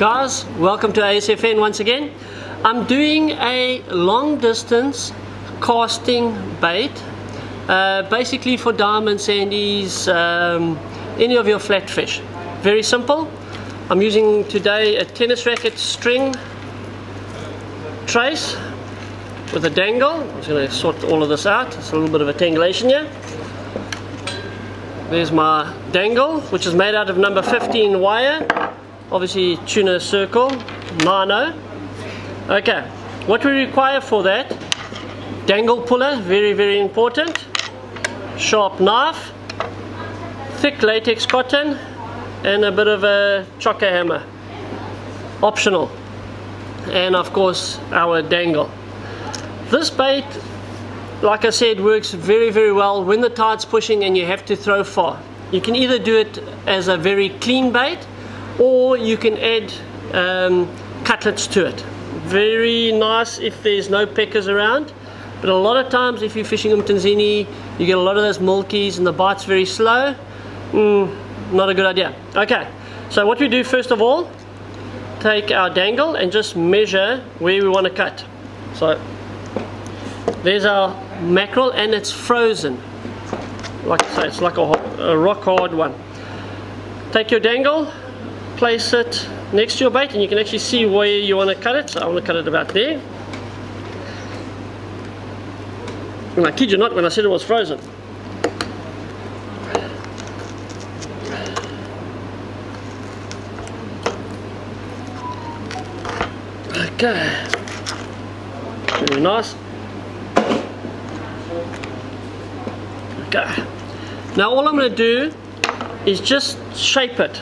Guys, welcome to ASFN once again. I'm doing a long distance casting bait, uh, basically for diamond sandies, um, any of your flatfish. Very simple. I'm using today a tennis racket string trace with a dangle. I'm just going to sort all of this out. It's a little bit of a tangulation here. There's my dangle, which is made out of number 15 wire. Obviously tuna circle, nano. Okay, what we require for that, dangle puller, very, very important. Sharp knife, thick latex cotton, and a bit of a chokka hammer. Optional. And of course, our dangle. This bait like I said, works very, very well when the tide's pushing and you have to throw far. You can either do it as a very clean bait or you can add um, cutlets to it. Very nice if there's no peckers around. But a lot of times if you're fishing umtanzini, you get a lot of those mulkies and the bite's very slow. Mm, not a good idea. Okay, so what we do first of all, take our dangle and just measure where we want to cut. So there's our mackerel and it's frozen like I say it's like a, a, rock hard one take your dangle place it next to your bait and you can actually see where you want to cut it. So I want to cut it about there. And I kid you not when I said it was frozen. Okay. Very nice. Okay. Now all I'm going to do is just shape it.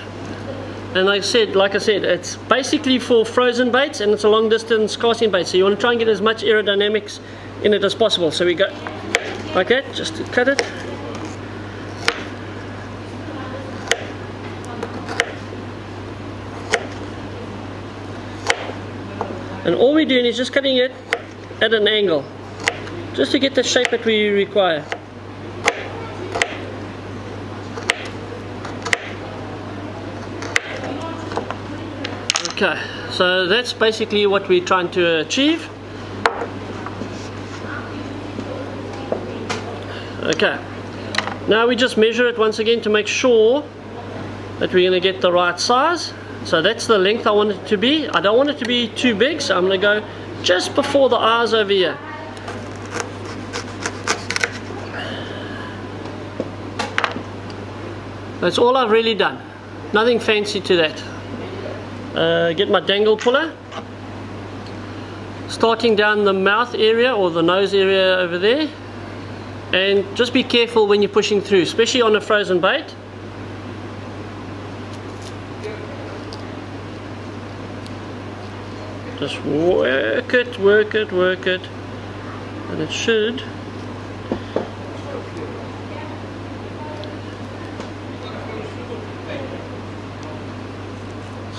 And like I said, like I said, it's basically for frozen baits and it's a long distance casting bait. So you want to try and get as much aerodynamics in it as possible. So we go like that, just to cut it. And all we're doing is just cutting it at an angle, just to get the shape that we require. Okay, so that's basically what we're trying to achieve. Okay, now we just measure it once again to make sure that we're going to get the right size. So that's the length I want it to be. I don't want it to be too big, so I'm going to go just before the eyes over here. That's all I've really done. Nothing fancy to that uh, get my dangle puller. Starting down the mouth area or the nose area over there. And just be careful when you're pushing through especially on a frozen bait. Just work it work it work it. And it should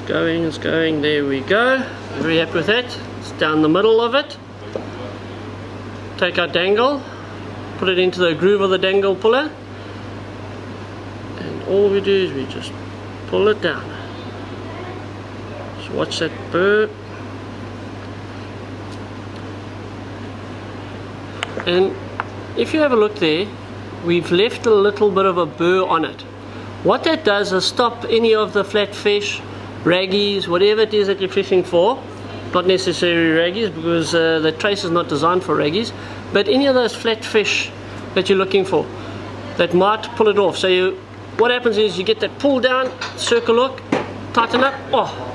going, it's going, there we go. Very happy with that. It's down the middle of it. Take our dangle, put it into the groove of the dangle puller. And all we do is we just pull it down. So watch that burr. And if you have a look there, we've left a little bit of a burr on it. What that does is stop any of the flat fish raggies, whatever it is that you're fishing for. Not necessarily raggies because uh, the trace is not designed for raggies, but any of those flat fish that you're looking for that might pull it off. So you, what happens is you get that pull down, circle hook, tighten up, oh,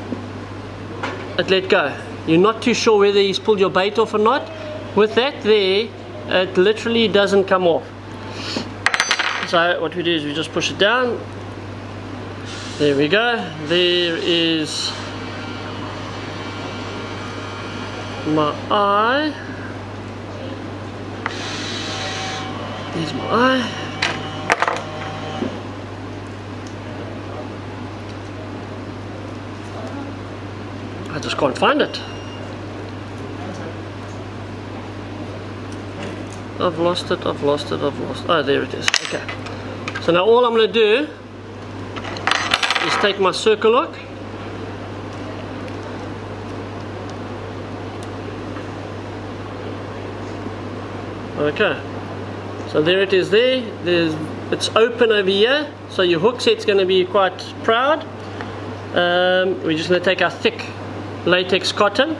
it let go. You're not too sure whether he's pulled your bait off or not. With that there, it literally doesn't come off. So what we do is we just push it down, there we go. There is my eye. There's my eye. I just can't find it. I've lost it, I've lost it, I've lost it. Oh, there it is. Okay. So now all I'm going to do just take my circle lock. Okay. So there it is there. There's it's open over here so your hook set's going to be quite proud. Um, we're just going to take our thick latex cotton.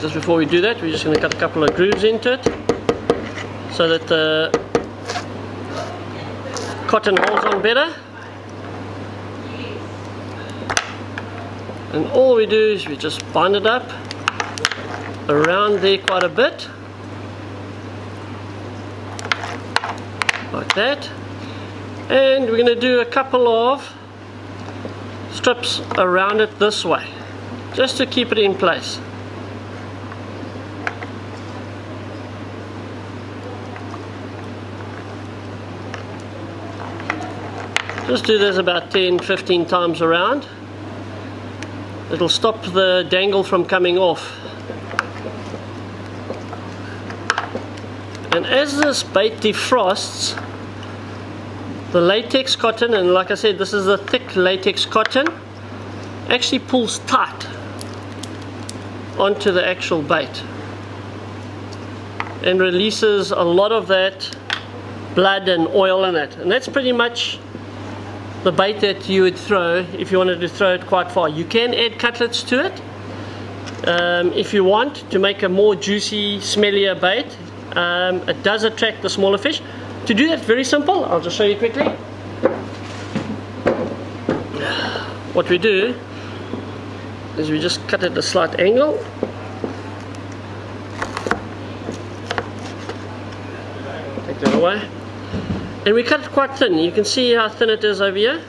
Just before we do that we're just going to cut a couple of grooves into it so that the uh, cotton holds on better. And all we do is we just bind it up around there quite a bit. Like that. And we're going to do a couple of strips around it this way. Just to keep it in place. Just do this about 10-15 times around. It'll stop the dangle from coming off. And as this bait defrosts, the latex cotton, and like I said, this is the thick latex cotton, actually pulls tight onto the actual bait and releases a lot of that blood and oil in it. And that's pretty much the bait that you would throw if you wanted to throw it quite far. You can add cutlets to it um, if you want to make a more juicy, smellier bait. Um, it does attract the smaller fish. To do that, very simple. I'll just show you quickly. What we do is we just cut it at a slight angle. Take that away. And we cut it quite thin. You can see how thin it is over here.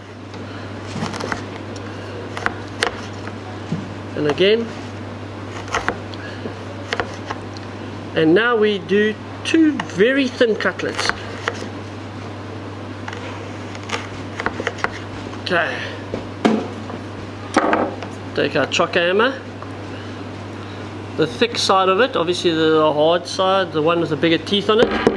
And again. And now we do two very thin cutlets. Okay. Take our chock hammer. The thick side of it, obviously the hard side, the one with the bigger teeth on it.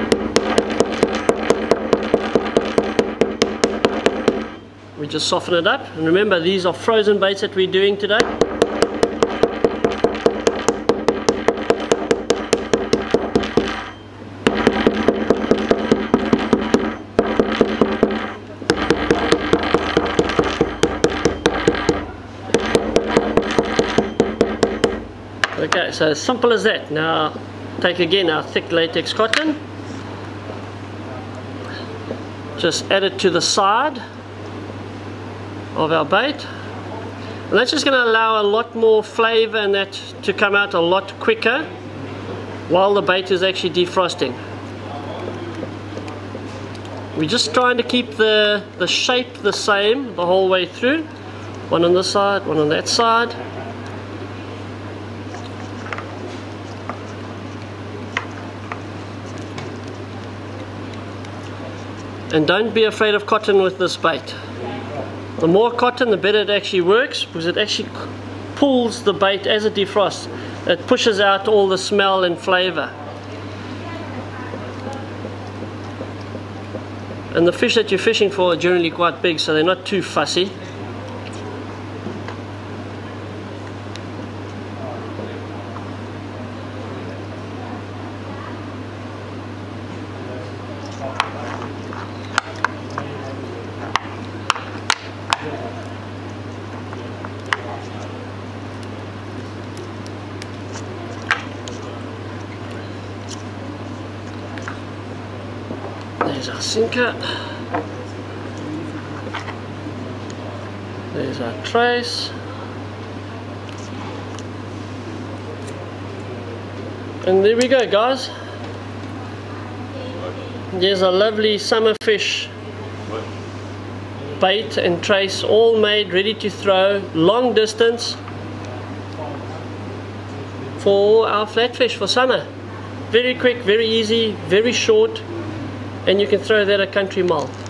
Just soften it up. And remember these are frozen baits that we're doing today. Okay, so as simple as that. Now take again our thick latex cotton, just add it to the side of our bait. And that's just going to allow a lot more flavor and that to come out a lot quicker while the bait is actually defrosting. We're just trying to keep the, the shape the same the whole way through. One on this side, one on that side. And don't be afraid of cotton with this bait. The more cotton, the better it actually works because it actually pulls the bait as it defrosts. It pushes out all the smell and flavor. And the fish that you're fishing for are generally quite big, so they're not too fussy. There's our sinker. There's our trace. And there we go guys. There's a lovely summer fish bait and trace all made ready to throw long distance for our flatfish for summer. Very quick, very easy, very short and you can throw that at country mile.